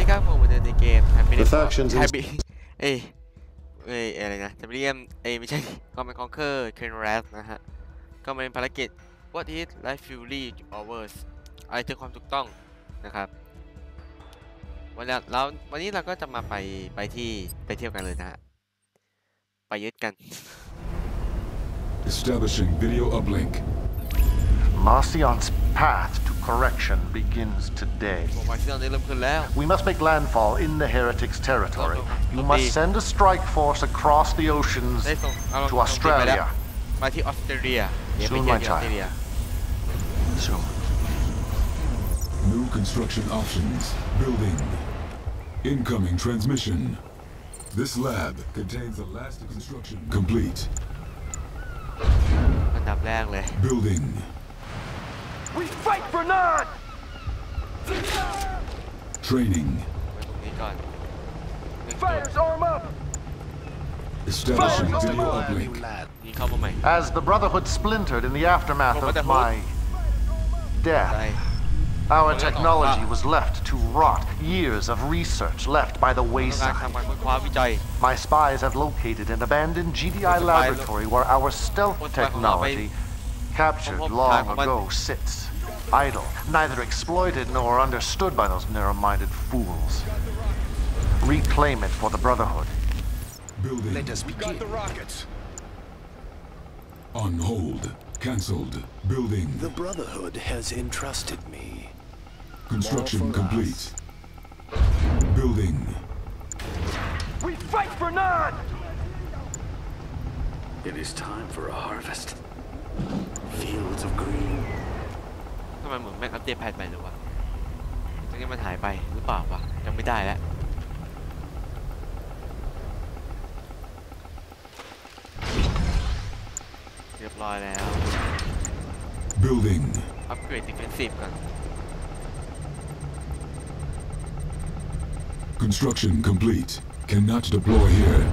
ดีครับผมวันนี้ในเกม Happy The factions in- Happy เอ้ยเอ้ยอะไรนะจะไปเรียมเอ้ยไม่ใช่ก็เป็นคอนเคอร์เคนรัสนะฮะ ก็มาเป็นภารกิจ What is life fury hours อะไรคือความถูกต้องนะครับ วันนี้เราวันนี้เราก็จะมาไปไปที่ไปเที่ยวกันเลยนะฮะ ไปยึดกัน Establishing video uplink. Marcion's path to correction begins today. We must make landfall in the heretics' territory. You must send a strike force across the oceans to Australia. Soon, my child. Soon. New construction options. Building. Incoming transmission. This lab contains the last construction complete. Building. We fight for none! Training. Fires arm up! Establishing Fires, video. As the Brotherhood splintered in the aftermath of my death, our technology was left to rot. Years of research left by the wayside. My spies have located an abandoned GDI laboratory where our stealth technology captured long ago, sits idle, neither exploited nor understood by those narrow-minded fools. Reclaim it for the Brotherhood. Building. Got the rockets. On hold. Cancelled. Building. The Brotherhood has entrusted me. Construction More for complete. Building. We fight for none! It is time for a harvest. Fields of green. ทำไมเหมือนแม่งอัปเดตแพทใหม่เลยวะตรงนี้มันหายไปหรือเปล่าวะจำไม่ได้แล้วเรียบร้อยแล้ว Building. อัปเกรดดิเฟนซีฟก่อน Construction complete. Cannot deploy here.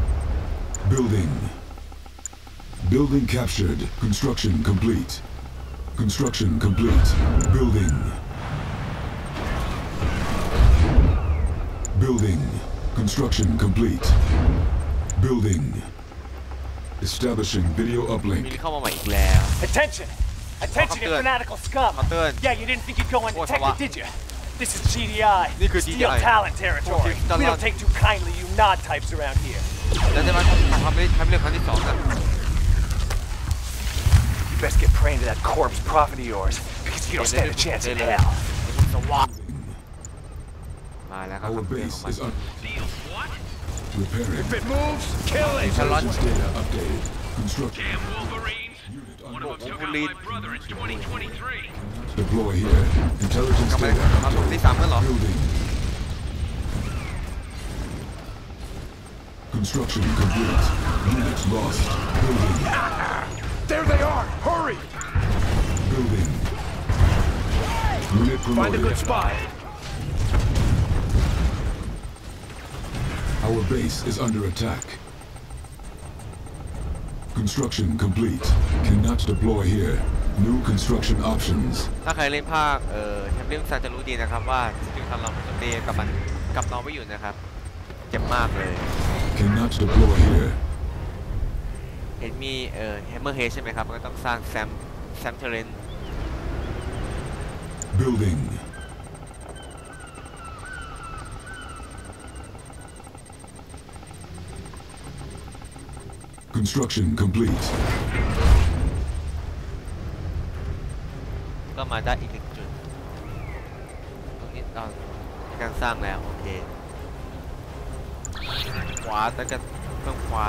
Building. Building captured. Construction complete. Construction complete. Building. Building. Construction complete. Building. Establishing video uplink. Attention! Attention, you fanatical scum! Yeah, you didn't think you'd go undetected, did you? This is GDI, Steel Talon territory. We don't take too kindly you nod types around here. Best get praying to that corpse prophet of yours, because you don't stand a chance in hell. Our base is up. Repairing. If it moves, kill it! Data updated. Construction. Damn Wolverines! One of them took out my brother in 2023. Deploy here. Intelligence data updated. Building. Construction complete. Units lost. Building. There they are! Hurry! Building. Unit Find a promoted. good spot. Our base is under attack. Construction complete. Cannot deploy here. New construction options. ถ้าใครเล่นภาคเอ่อแชมเปี้ยนซันจะรู้ดีนะครับว่าสกิลทำเรามันจะเตะกับมันกับน้องไม่อยู่นะครับเจ็บมากเลย Cannot deploy here. เห็นมีเอ่อแฮมเมอร์เฮดใช่ไหมครับมันก็ต้องสร้างแซมแซมเทเรน Building. Construction complete. ก็มาได้อีกหนึ่งจุด ตรงนี้เรามีการสร้างแล้ว โอเคขวาแล้วก็เพิ่มขวา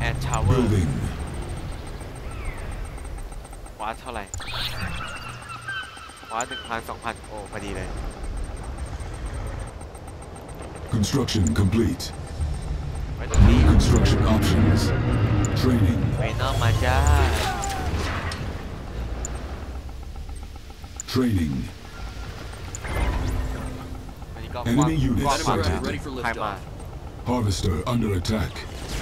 แอนชาวเวอร์ Building. ขวาเท่าไหร่ขวาหนึ่งพันสองพันโอ้พอดีเลย Construction complete. ไว้ตรงนี้ New construction options. Training. ไปนอกมาจ้า Training. อันนี้ก็ Enemy unit กว้างมาก sighted. ใครมา Harvester under attack.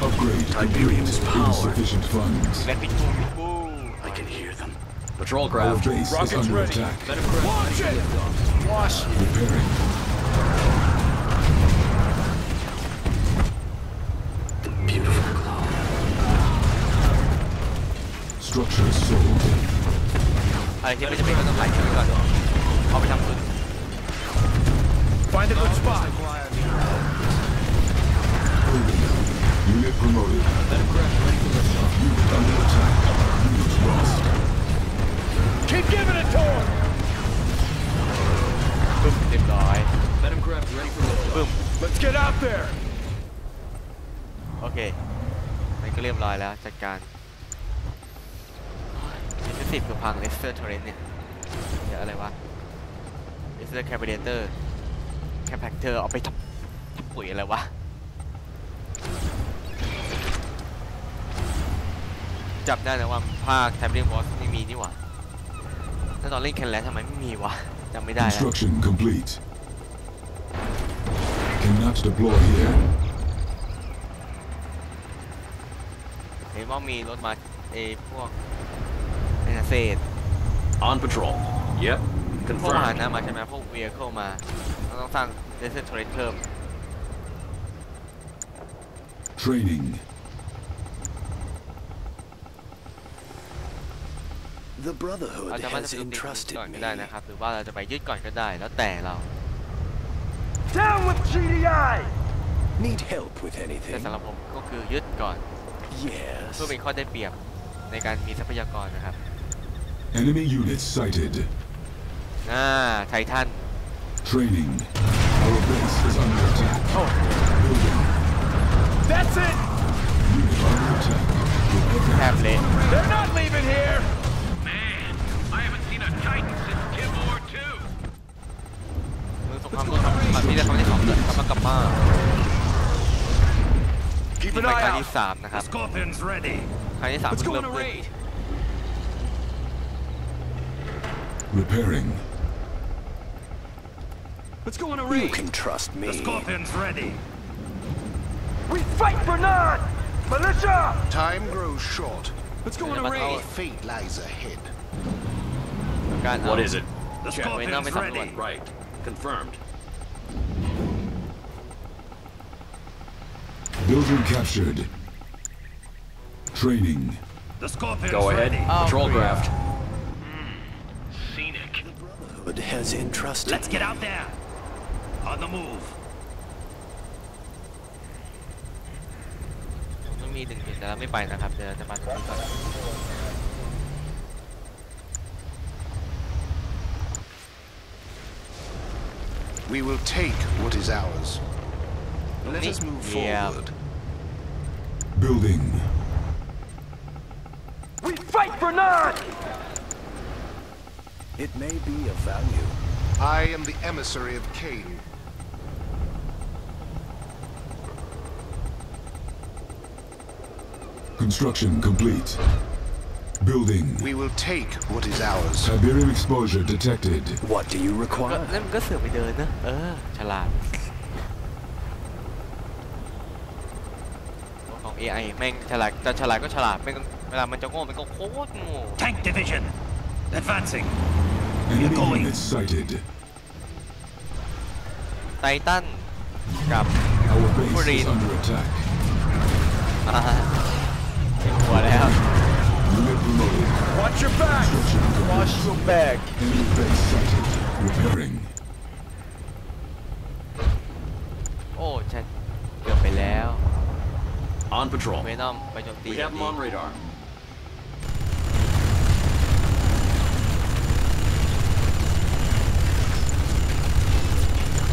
Upgrade. Tiberium is power. Insufficient funds. I can hear them. Patrol craft. Base Rockets is under ready. attack. Watch it! Wash. Repairing. The beautiful glow. Structure sold. อะไรที่ไม่จะเป็นก็ต้องขายที่ไปก่อนเอาไปทำปืน Find a good spot. Unit promoted. Unit under attack. Unit lost. Keep giving it to him. ปึ้มเรียบร้อย Metamcraft ready for liftoff. ปึ้ม Let's get out there. โอเค มันก็เรียบร้อยแล้วจัดการดิฟิสิตคือพังเลสเตอร์ทอร์เรนเนี่ยเดี๋ยวอะไรวะเลสเตอร์แคปเดเตอร์แคปแพคเตอร์เอาไปทำทำปุ๋ยอะไรวะ จับได้นะว่าภาคแทมเบิลบอสไม่มีนี่หว่าถ้าตอนเล่นแคนแลสทำไมไม่มีวะจำไม่ได้แล้ว Construction complete. Cannot deploy here. เห็นว่ามีรถมาเอพวกเอเศษ On patrol. Yep. พวกมหา Confirmed. นะมาใช่ไหมพวกเวียเข้ามาเราต้องสร้างเดสเซอร์ทเรนเพิ่ม Training. The Brotherhood เราจะมาจะ has ไปยึดก่อน entrusted ก็ me. ได้นะครับ หรือว่าเราจะไปยึดก่อนก็ได้แล้วแต่เรา Down with GDI. Need help with แต่ anything? สำหรับผมก็คือยึดก่อน Yes. เพื่อเป็นข้อได้เปรียบในการมีทรัพยากรนะครับ Enemy units sighted. อ่าไททัน Training. Our base is under attack. Building. That's it. Unit under attack. แทบเละ They're not leaving here. งครามโลกครั้งแบบนี้แต่ครั้งที่สองเลยกลับมากลับมา Keep นี่ an เป็น eye ครั้ง out. ที่สามนะครับ Scorpion's ready. ครั้งที่สาม Let's เพิ่ง go เริ่ on ม a ขึ้น raid. Repairing. Let's go on a You raid. can trust me. Scorpion's ready. We fight for none. Militia. Time grows short. Let's go on Yeah, a but raid. I'll- Fate lies ahead. การเอา What is it? The Check. Wait, no, Scorpion's it's not ready. one. Right. Confirmed. Building captured. Training. The Scorpion's Go ahead. ready. Oh, Patrol yeah. craft. Scenic. Brotherhood has entrusted Let's get out there. On the move. We will take what is ours. Let us move Yeah. forward. Building. We fight for none. It may be of value. I am the emissary of Kane. Construction complete. Building. We will take what is ours. Tiberium exposure detected. What do you ก็ require? นั่นมันก็เสือกไปเดินนะ เออ ฉลาดของ AI แม่งฉลาดแต่ฉลาดก็ฉลาดแม่งเวลามันจะโง่มันก็โคตรโง่ Tank division. Advancing. Enemy going. units sighted. ไททันกับ Our base Marine. is under attack. อ่าเจ็บหัวแล้ว Unit promoted. Watch your back. Construction complete. Watch your back. Enemy base sighted. Repairing. โอ้ฉันเกือบไปแล้ว On patrol. เวนอมไปโจมตี We have them on radar.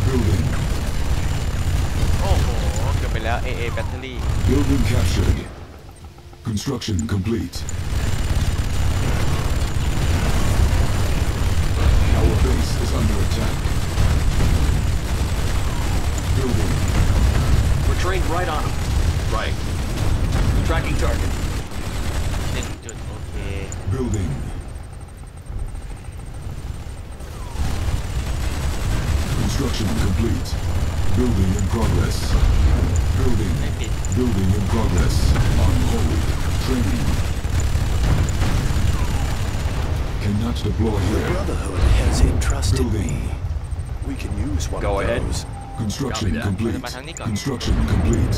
Building. โอ้โห เกือบไปแล้ว AA แบตเตอรี่ Building captured. Construction complete. We're trained right on him. Right. Tracking target. Okay. Building. Construction complete. Building in progress. Building. Building in progress. On hold. Training Cannot deploy here. Brotherhood has entrusted Building. me. We can use one Go of ahead. those. Construction Copy that. complete. Masang ni ka. Construction complete.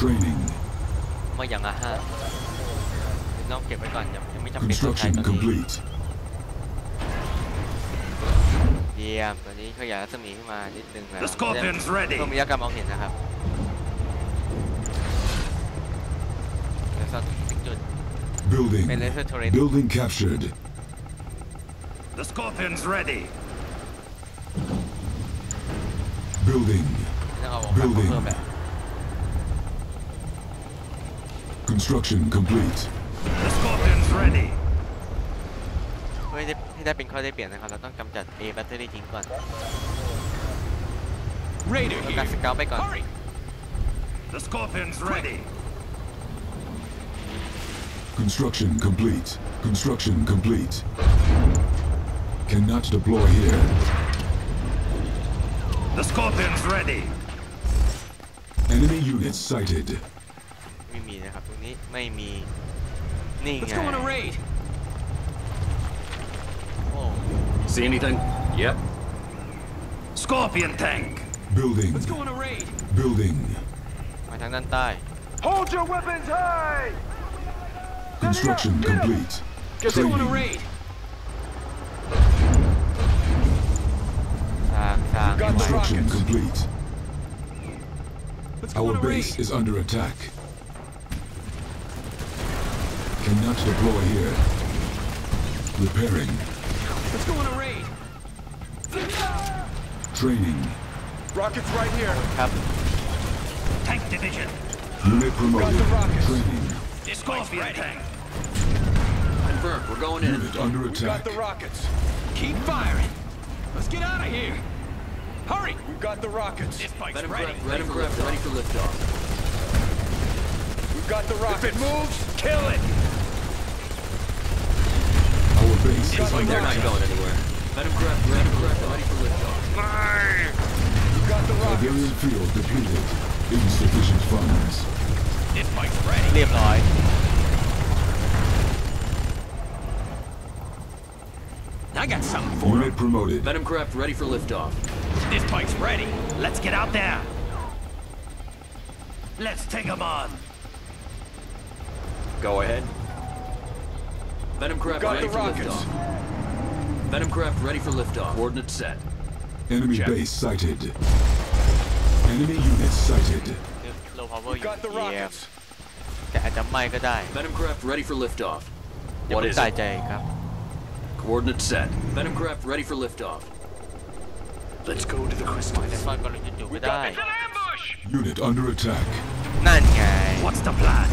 Training. มาอย่างอะฮะ ต้องเก็บไว้ก่อนยังยังไม่จำเป็นต้องใช้ Construction ตอนนี้ complete. เยี่ยมตอนนี้ขยายรัศมีขึ้นมานิดนึงแล้ว The Scorpion's ready. เพื่อมีระยะการมองเห็นนะครับ Building. เป็นเลเซอร์เทอร์เรน Building captured. The Scorpion's ready. Building. ต้องเอาออกแบบเพิ่มแบบ Construction complete. The Scorpion's ready. เพื่อที่ที่ได้เป็นข้อได้เปรียบนะครับ เราต้องกำจัด A แบตเตอรี่ทิ้งก่อน Raider แล้วการสเกลไปก่อน The Scorpion's ready. Construction complete. Construction complete. Cannot deploy here. The Scorpion's ready. Enemy units sighted. ไม่มีนะครับ ตรงนี้ไม่มี นี่ไง Let's go on a raid. โอ้ See anything? Yep. Scorpion tank. Building. Let's go on a raid. Building. มาทางด้านใต้ Hold your weapons high. Construction complete. Guess Training. I want to raid. Construction complete. Our base is under attack. Cannot deploy here. Repairing. Let's go on a raid. Training. Rockets right here. Captain. Tank division. Unit promoted. Training. Discord ready. Tank. Confirmed. We're going in. Unit under We got the rockets. Keep firing. Let's get out of here. Hurry. We've got the rockets. This bike's Venom ready. craft ready for liftoff. Ready for liftoff. We got the rockets. If it moves, kill it. Our base is Got the under They're not going anywhere. Venom craft ready, craft ready for liftoff. We got the rockets. Civilian field depleted. Insufficient funds. This bike's ready. เ I got something for him. Unit promoted. Venom craft ready for liftoff. This bike's ready. Let's get out there. Let's take him on. Go ahead. Venom craft Got ready the for rockets. liftoff. Venom craft ready for liftoff. Coordinates set. Enemy Check. base sighted. Enemy units sighted. โลพาวเวอร์ We อยู่ got the เยี่ยม rockets. แต่อาจจะไม่ก็ได้ Venom craft ready for liftoff. อย่า What เพิ่ง is ตาย it? ใจครับ Coordinates set. Venom craft ready for liftoff. Let's go to the ใน crystals. ซ่อนกลยุทธ์อยู่ก็ได้ Unit under attack. นั่นไง What's the plan?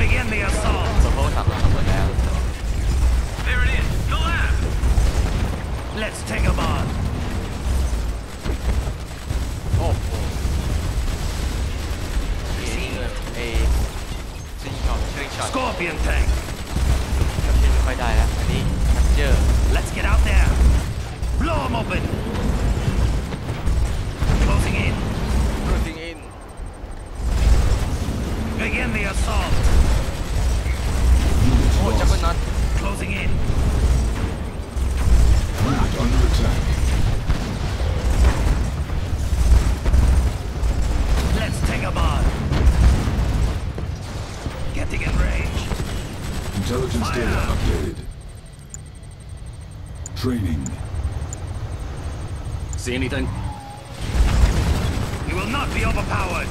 Begin the assault. โซโล่สั่งเราทั้งหมดแล้ว There it is. The lab. Let's take him on. โอ้โหนี่เลยเอซิงช็อตเชิงช็อต Scorpion tank. แคปเจอร์ไม่ค่อยได้แล้ว อันนี้ do. Let's get out there. Blow them open. Closing in. Closing in. Begin the assault. Oh, Juggernaut. Closing in. Not under attack. Let's take them on. Getting in range. Intelligence Fire. data updated. Training. See anything? You will not be overpowered.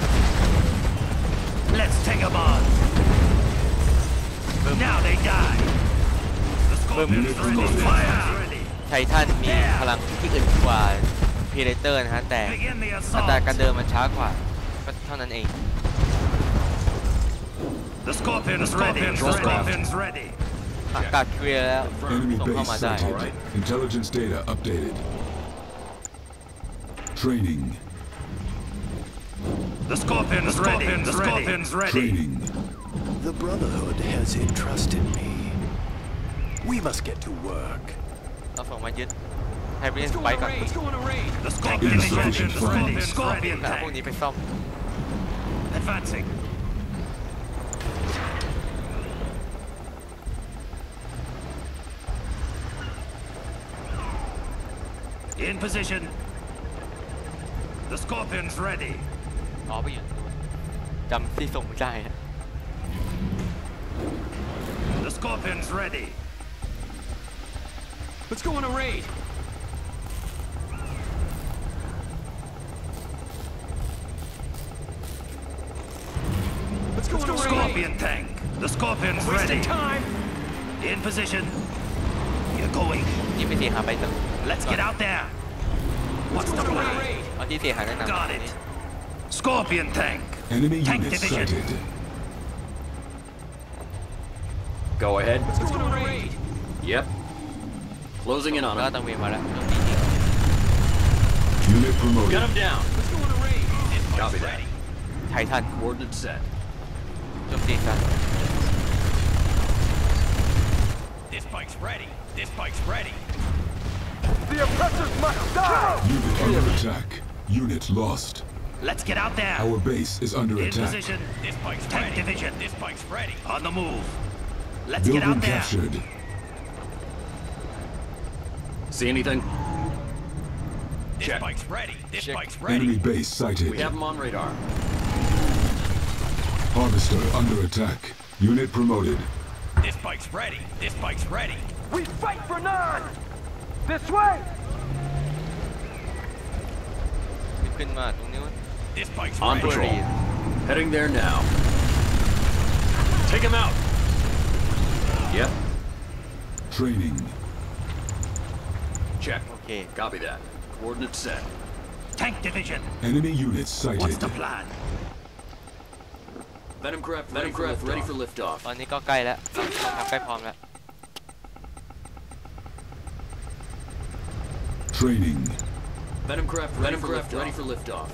Let's take him on. Now they die. The Scorpion's Boom. ready. Fire. ready. ไททันมีพลังที่อื่นกว่าพีเดเตอร์นะฮะ แต่ Begin the อัตราการ assault. เดินมันช้ากว่าก็เท่านั้นเอง The Scorpion's ready. The Scorpion's ready. อากาศเคลียร์แล้ว Enemy ส่งเข้า base มาได้ sighted. Intelligence data updated. Training. The Scorpion's ready. The Scorpion's ready. Training. The Brotherhood has entrusted me. We must get to work. เราส่งมายึดไฮบริด Let's ส go ไป on a ก่อน raid. Let's go on a raid. The Scorpion Insufficient Scorpion, funds. Scorpion, Scorpion แล้วเอาพวกนี้ tank. ไปซ่อม Advancing. In position. The Scorpion's ready. อ๋อไปอยู่นู่นจำที่ส่งไม่ได้ฮะ The The Scorpion's ready. Let's go on a raid. Let's go on a raid. Scorpion tank. The Scorpion's Wasting ready. time. In position. You're going. นี่ไม่เสียหาไปตั้ง Let's get out there. What's the Let's go on a plan? raid. เอาที่เสียหาแนะนำ Got it. Scorpion tank. Enemy Tank unit division. sighted. Go ahead. Let's go on a raid. Yep. Closing in on แล้ว him. ตังเวมาแล้วโจมตีจริง Unit Got promoted. him down. Let's go on a raid. Copy that. ไททัน Coordinates set. โจมตีซะ This bike's ready. This bike's ready. The oppressors must die! Unit under attack. Unit lost. Let's get out there. Our base is under In attack. position. This bike's tank ready. division. This bike's ready. On the move. Let's get out there. captured. See anything? This Check. bike's ready. This Check. bike's Enemy base sighted. We have them on radar. Harvester under attack. Unit promoted. This bike's ready. This bike's ready. รีบขึ้นมาตรงนี้วะ This bike's On ready. ตัว patrol. รีด Heading there now. Take him out. Yep. Training. Check. โอเค Copy that. Coordinates set. Tank division. Enemy units What's sighted. the plan? Venom craft ready, for, lift ready for liftoff. ตอนนี้ก็ใกล้แล้วกองทัพใกล้พร้อมแล้ว Training. Venomcraft ready, Venomcraft ready for liftoff.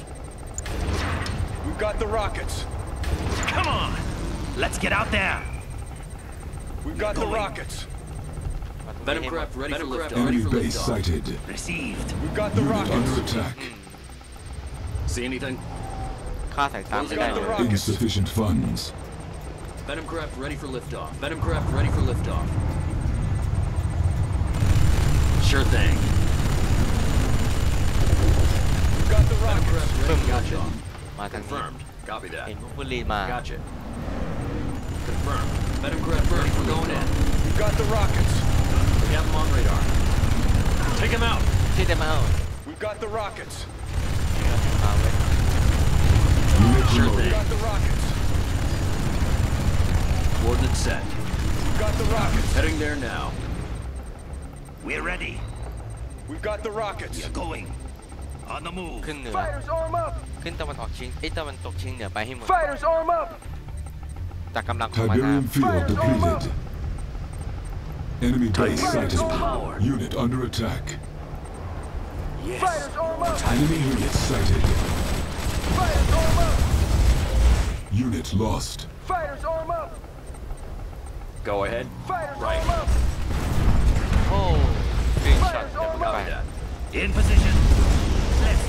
We've got the rockets. Come on! Let's get out there! We've got Going. the rockets. Venomcraft ready Venom for liftoff. Enemy base sighted. Received. We've got the Unit rockets. under attack. See anything? Insufficient funds. Venomcraft ready for liftoff. Venomcraft ready for liftoff. Sure thing got the Venom rockets. craft ready. Gotcha. มาทางนี้ Confirmed. Copy เห็น that. พวกผู้รีดมา Gotcha. Confirmed. Venom craft ready for going in. We've got the rockets. We have him on radar. Take him out. ที่จะมาเอา We've got the rockets. มาเว้ย Unit Sure promoted. thing. We've got the rockets. Coordinates set. We've got the rockets. Heading there now. We're ready. We've got the rockets. You're going. On the move. ขึ้นเหนือ ขึ้นตะวันออกเฉียงไอ้ยตะวันตกเฉียงเหนือไปให้หมดจากกำลังของมานา Tiberium field depleted. Enemy base sighted. Unit under attack. Yes. Enemy unit sighted. Unit lost. Go ahead. Right. โอ้กรีนช็อตเดี๋ยวผมไป Copy that. In position.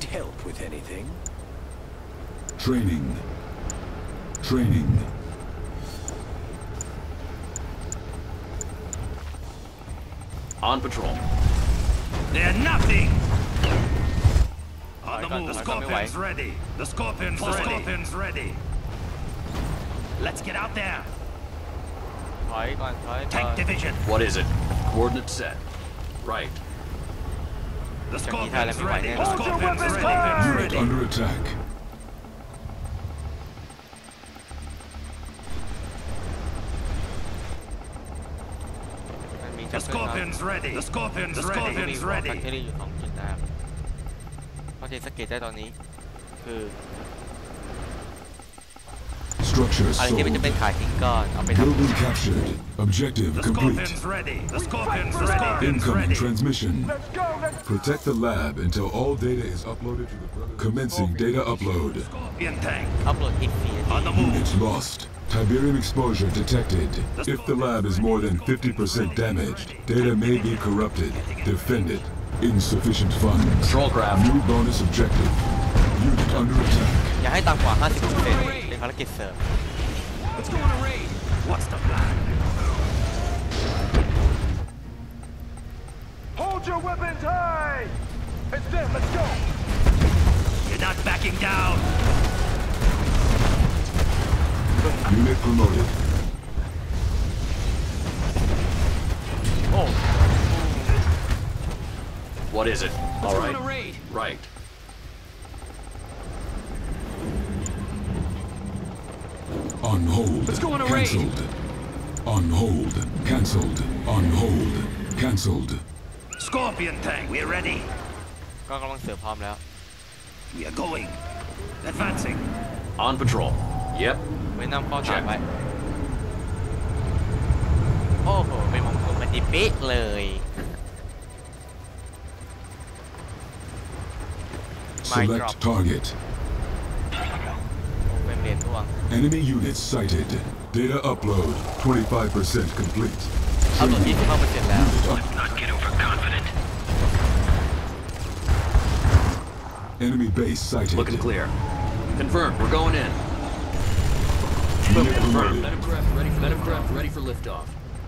Need help with anything? Training. Training. On patrol. They're nothing! On the move. The scorpion's ready. The scorpion's, the scorpion's ready. Let's get out there. Tank division. What is it? Coordinate set. Right. niente. scorpion's ready. Scorpion's Unit ready. under attack. มันมี The จักรเครื่อง scorpion's ready. The scorpion's The ready. scorpion's Scorpion's แบต ready. เตอรี่อยู่สองจุดนะครับเพราะที่สังเกตได้ตอนนี้ คือ structure อะไรที่มันจะเป็น sold. ขายทิ้งก็เอาไปทำ Building captured. Objective The complete. scorpion's ready. The scorpion's ready. Incoming ready. transmission. Protect the lab until all data is uploaded to the Brotherhood. Commencing data upload. Scorpion tank อัพโหลดอีกสี่นาที on the move. Units lost. Tiberium exposure detected. If the lab is more than 50% damaged, data may be corrupted. Defend it. Insufficient funds. Patrol craft. New bonus objective. Unit under attack. อย่าให้ต่ำกว่า 50%เป็นภ ารกิจเสริม Let's go on a raid. What's the plan? Hold your weapons high! It's them, let's go! You're not backing down. Unit promoted. โอ้ What is it? All right. on a raid. Right. On hold. Let's go on a raid. Cancelled. On hold. Cancelled. On hold. Cancelled. Scorpion tank, we're ready. ก็กำลังเสริมพร้อมแล้ว We are going. Advancing. On patrol. Yep. ไว้นำข้อถามไว้โอ้โห เป็นมงคลมันดีเป๊ะเลย My drop. Select target. Enemy units sighted. Data upload 25% complete. อัพโหลด25%แล้ว Not get overconfident. Enemy base sighted. Looking clear. Confirmed. We're going in. Unit promoted. Venom craft ready. Venom craft ready for liftoff.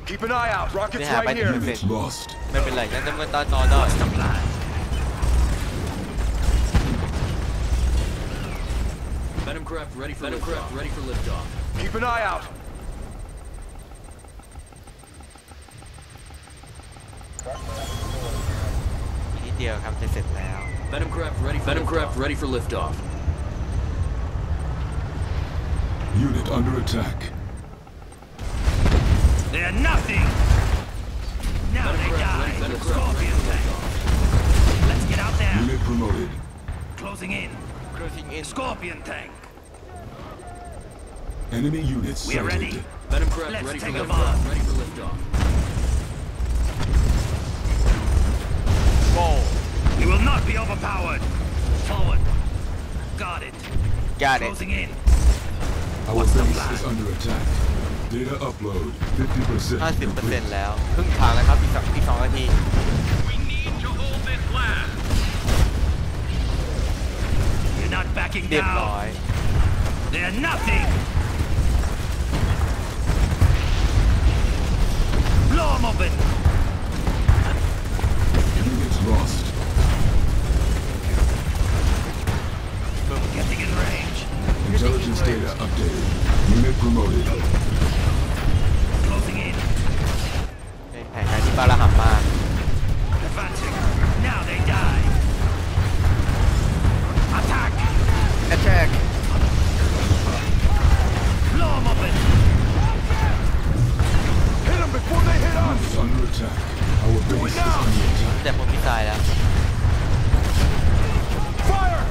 Keep an eye out, rockets Yeah, right but- here. Units lost. ไม่เป็นไรงั้นดำเนินตอนต่อได้ What's the plan? Venomcraft ready for Venomcraft ready for liftoff. Keep an eye out. Venomcraft ready for Venomcraft ready for liftoff. Unit under attack. They're nothing. Now they die. Scorpion tank. Let's get out there. Unit promoted. Closing in. Closing in. Scorpion tank. Enemy units We are ready. sighted. Venom craft Let's ready for take 'em liftoff. on. Ready for liftoff. go We will not be overpowered. Forward. Got it. got it Closing in. Our What's the base plan? is under attack. Data upload 50% 50% complete. แล้ว ครึ่งทางแล้วครับ อีกสองอีกสองนาที We need to hold this lab. You're not backing เรียบร้อย down. They're nothing. blow him open! He gets lost. But we're getting in range. Intelligence in range. data updated. Unit promoted. Closing in. Advancing. Now they die. Attack! Attack! Blow him open! Hit them before they hit us. Units under attack. Our base is now. under attack. แต่ผมมิสไซล์แล้ว Fire!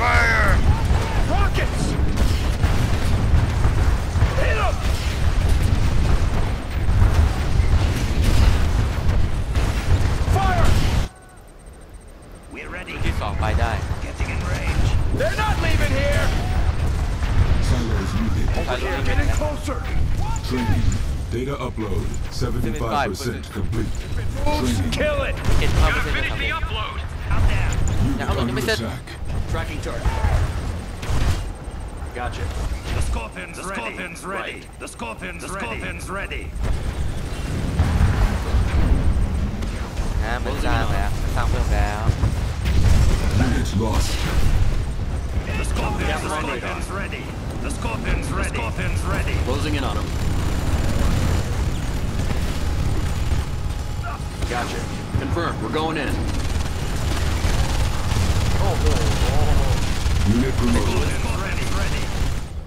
Fire! Rockets! Data upload 75% complete. Moves, kill it! Okay, Gotta finish the upload! Out there! You now, under attack. Tracking target. Gotcha. The Scorpion's the ready. Scorpion's ready. Right. The Scorpion's the Scorpion's ready. Ah, mình ra rồi à? Xong rồi à? Unit lost. The Scorpion's, the Scorpion's ready. The Scorpion's ready. The Scorpion's ready. Closing in on him. Gotcha. Confirmed. We're going in. Unit promoted. Scorpion's ready. Ready.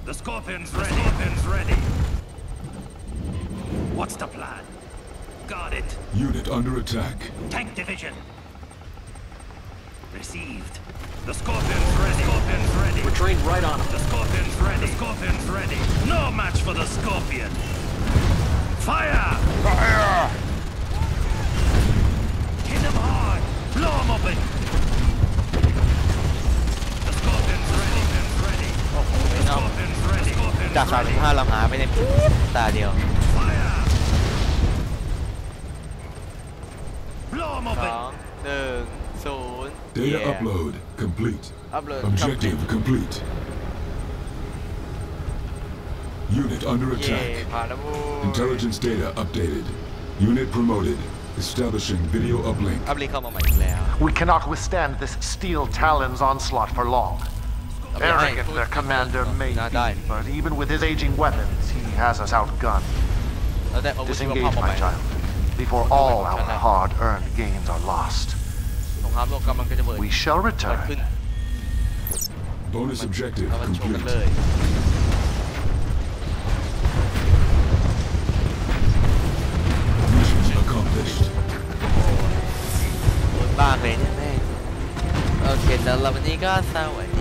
The scorpion's ready. The scorpion's ready. What's the plan? Got it. Unit under attack. Tank division. Received. The scorpion's ready. Scorpion's ready. We're trained right on them. The Scorpion's ready. The Scorpion's ready. No match for the Scorpion. Fire! Fire! Blow him open. The Scorpion's ready. Scorpion's ready. โอ้โหไม่ The ต้อง Scorpion's ready. Scorpion's จาก ready. 35เราหาไปในปี๊บตาเดียว Fire! Blow him ส open. องหนึ่งศูนย์ Data Yeah. upload complete. อัพโหลด Objective complete. Unit under เย่ attack. ผ่านแล้วบู Intelligence data updated. Unit promoted. Establishing video uplink. อัพลิงเข้ามาใหม่อีกแล้ว We cannot withstand this Steel Talon's onslaught for long. Arrogant their commander may Not dying. be, but even with his aging weapons, he has us outgunned. เราได้อาวุธชีวภาพ Disengage, มาใหม่ my child, before all our hard-earned gains are lost. สงครามโลกกำลังจะเบิด We shall เกิด return. ขึ้น Bonus objective เรามาโชว์กันเล complete. Okay, the Lavaniga way.